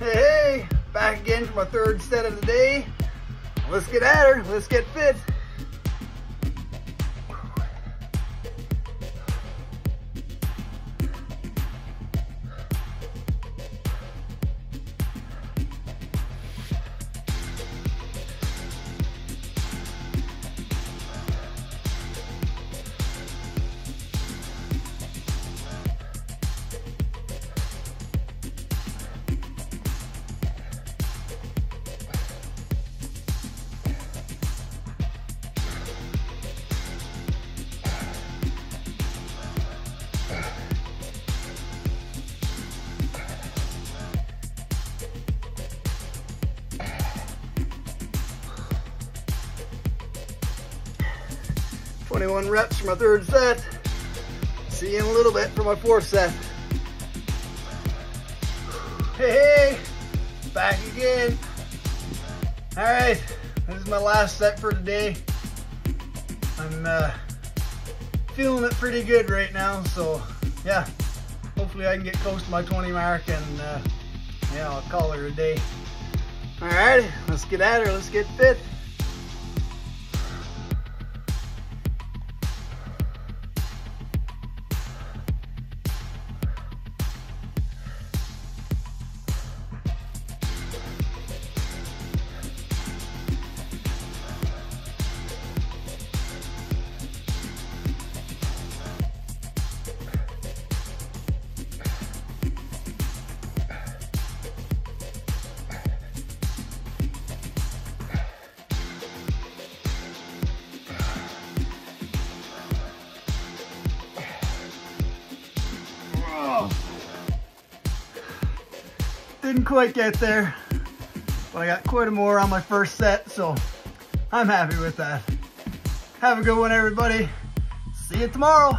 Hey, back again for my third set of the day. Let's get at her, let's get fit. 21 reps for my third set. See you in a little bit for my fourth set. Hey, hey, back again. All right, this is my last set for today. I'm uh, feeling it pretty good right now, so yeah, hopefully I can get close to my 20 mark and uh, yeah, I'll call her a day. All right, let's get at her, let's get fit. Didn't quite get there, but I got quite a more on my first set, so I'm happy with that. Have a good one, everybody. See you tomorrow.